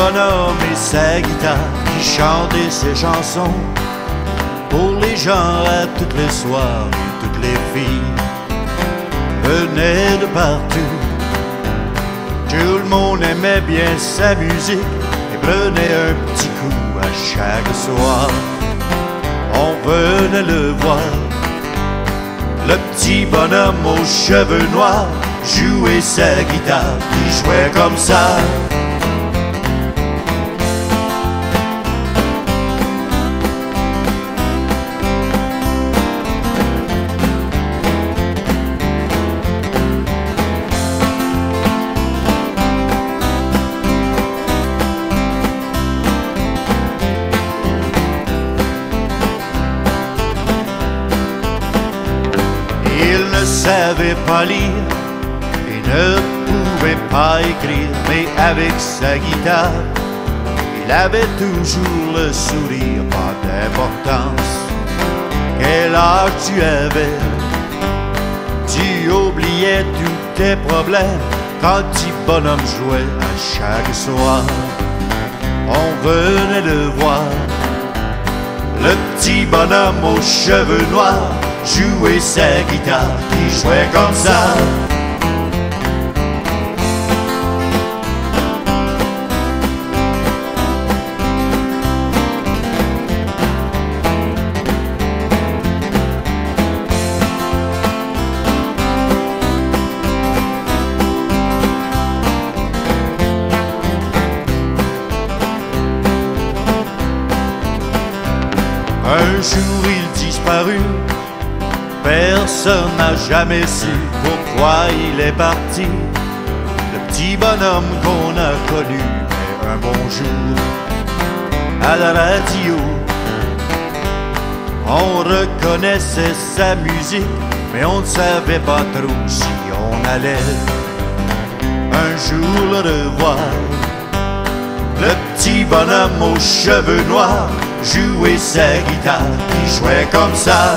bonhomme et sa guitare qui chantait ses chansons. Pour les gens à tous les soirs et toutes les filles. Venaient de partout. Tout le monde aimait bien sa musique et prenait un petit coup à chaque soir. On venait le voir, le petit bonhomme aux cheveux noirs jouait sa guitare, il jouait comme ça. Il ne savait pas lire et ne pouvait pas écrire, mais avec sa guitare, il avait toujours le sourire, pas d'importance. Quel âge tu avais? Tu oubliais tous tes problèmes quand petit bonhomme jouait à chaque soir. On venait le voir, le petit bonhomme aux cheveux noirs jouait sa guitare, il jouait comme ça. Jour il disparut, personne n'a jamais su pourquoi il est parti. Le petit bonhomme qu'on a connu, mais un bon jour, à la radio, on reconnaissait sa musique, mais on ne savait pas trop si on allait un jour le revoir. Le petit bonhomme aux cheveux noirs jouait sa guitare, il jouait comme ça.